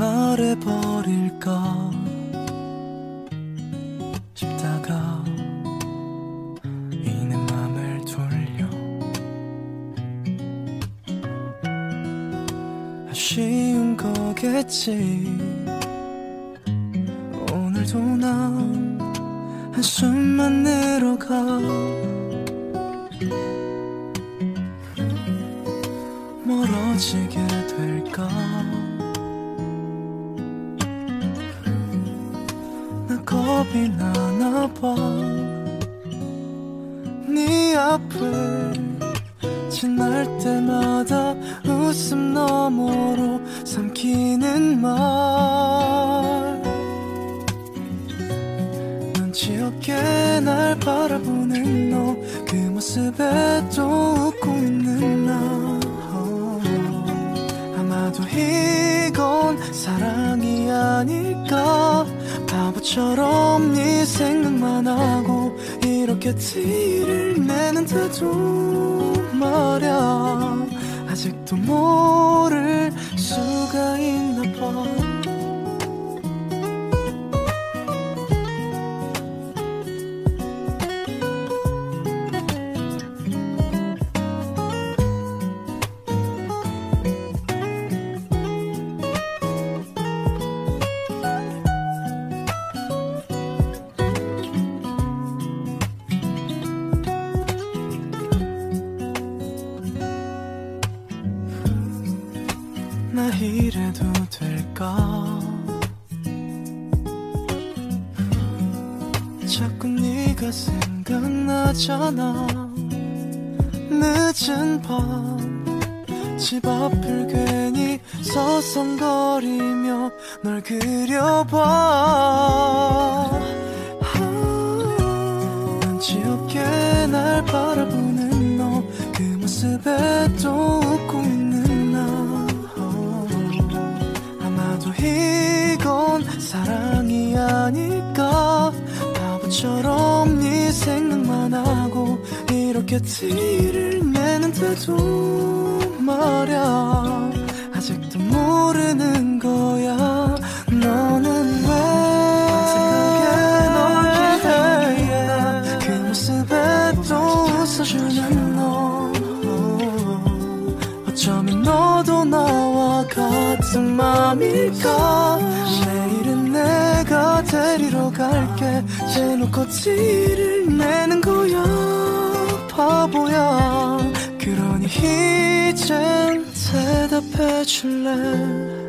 말해버릴까 싶다가 이내 맘을 돌려 아쉬운 거겠지. 오늘도 난 한숨만 늘어가. 멀어지게 될까 겁이 나나 봐네 앞을 지날 때마다 웃음 너머로 삼키는 말. 눈치 없게 날 바라보는 너 그 모습에 또 웃고 있는 나. 어, 아마도 이건 사랑이 아닐까 바보처럼 네 생각만 하고 이렇게 티를 내는데도 말야 아직도 모를 수가 있나 봐 나 이래도 될까? 자꾸 네가 생각나잖아. 늦은 밤 집 앞을 괜히 서성거리며 널 그려봐. 눈치 없게 날 사랑이 아닐까? 바보처럼 네 생각만 하고 이렇게 티를 내는데도 말야 아직도 모르는 거야. 너는 왜 생각에 널 기다리나 그 모습에 또 웃어주는 너. 어쩌면 너도 나와 같은 맘일까? 내일은 갈게. 대놓고 티를 내는 거야 바보야. 그러니 이젠 대답해 줄래